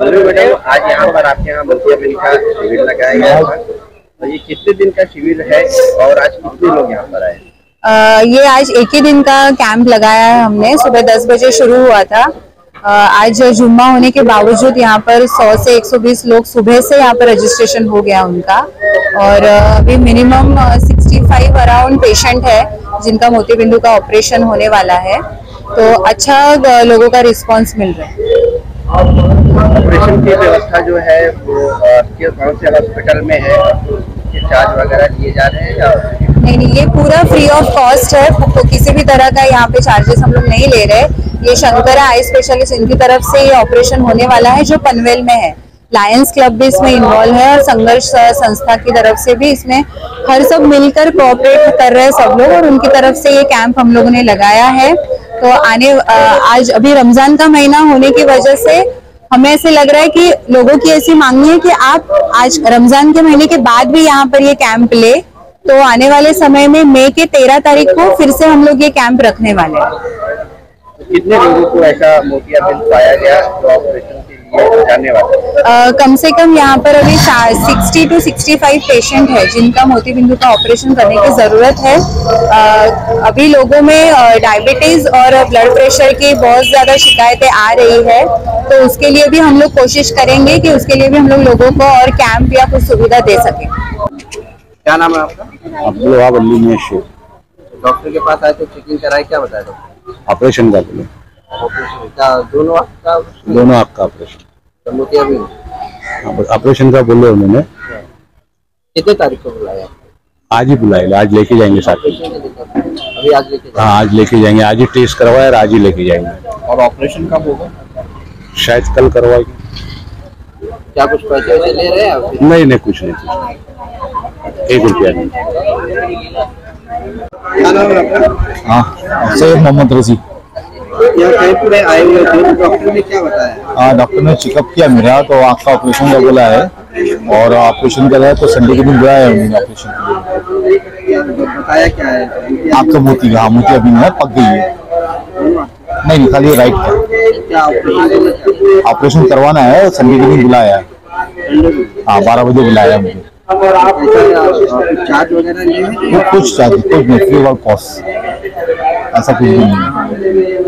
आज यहाँ पर आपके यहाँ मोतियाबिंद का शिविर लगाया गया तो ये कितने दिन का शिविर है और आज कितने लोग यहाँ पर आए? ये आज एक ही दिन का कैंप लगाया है हमने। सुबह दस बजे शुरू हुआ था। आज जुम्मा होने के बावजूद यहाँ पर 100 से 120 लोग सुबह से यहाँ पर रजिस्ट्रेशन हो गया उनका। और अभी मिनिमम 65 अराउंड पेशेंट है, जिनका मोतीबिंदु का ऑपरेशन होने वाला है। तो अच्छा लोगों का रिस्पांस मिल रहा है। ऑपरेशन की व्यवस्था जो है वो कौन से हॉस्पिटल में है? चार्ज वगैरह लिए जा रहे हैं या नहीं नहीं, ये पूरा फ्री ऑफ़ कॉस्ट है। तो किसी भी तरह का यहाँ पे चार्जेस हम लोग नहीं ले रहे। ये शंकरा आई स्पेशलिस्ट इनकी तरफ़ से ये ऑपरेशन होने वाला है, जो पनवेल में है। लायंस क्लब भी इसमें इन्वॉल्व है और संघर्ष संस्था की तरफ़ से भी इसमें हर सब मिलकर कोऑपरेट कर रहे हैं सब लोग और उनकी तरफ़ से ये कैंप हम लोगों ने लगाया है। तो आने आज अभी रमज़ान का महीना होने की वजह से हमें ऐसे लग रहा है कि लोगों की ऐसी मांगनी है कि आप आज रमज़ान के महीने के बाद भी यहाँ पर ये कैंप ले। तो आने वाले समय में मई के तेरह तारीख को फिर से हम लोग ये कैंप रखने वाले हैं। कितने लोगों को ऐसा मोतियाबिंद पाया गया जो ऑपरेशन अ, कम से कम यहाँ पर अभी sixty two sixty five patient है जिनका मोती बिंदु का ऑपरेशन करने की ज़रूरत है। अ, अभी लोगों में डायबिटीज़ और ब्लड प्रेशर की बहुत ज़्यादा शिकायतें आ रही है। तो उसके लिए भी हम लोग कोशिश करेंगे कि उसके लिए भी हम लोग लोगों को और कैंप या कुछ सुविधा दे सकें। क्या नाम है आपका? अब्दुल डॉक्टर के पास आए थे चेकिंग कराए क्या बताया डॉक्टर? ऑपरेशन का दोनों दोनों आँख का ऑपरेशन ऑपरेशन का बोले उन्होंने। कितने तारीख को बुलाया? आज ही बुलाए आज लेके जाएँगे साथ में। है। अभी आज लेके हाँ आज लेके जाएँगे। आज ही टेस्ट करवाया और आज ही लेके जाएँगे। और ऑपरेशन कब होगा? शायद कल करवाएँगे। क्या कुछ पैसे वैसे ले रहे हैं नहीं नहीं कुछ नहीं कुछ एक रुपया नहीं। है आपका? हाँ। सैयद मोहम्मद रज़ी। यहाँ कैंप आए हुए थे? डॉक्टर ने क्या बताया? हाँ डॉक्टर ने चेकअप किया मेरा तो आँख का ऑपरेशन का बोला है। और ऑपरेशन कर रहा है तो संडे के दिन बुलाया है उन्होंने ऑपरेशन के लिए। बताया क्या है? का मोती हाँ मोती अभी है पक गई है। नहीं नहीं खाली राइट का ऑपरेशन करवाना है संडे के दिन बुलाया है। हाँ बारह बजे बुलाया मुझे। चार्ज वगैरह कुछ चार्ज कुछ नहीं फ्री कॉस्ट ऐसा कुछ भी नहीं है।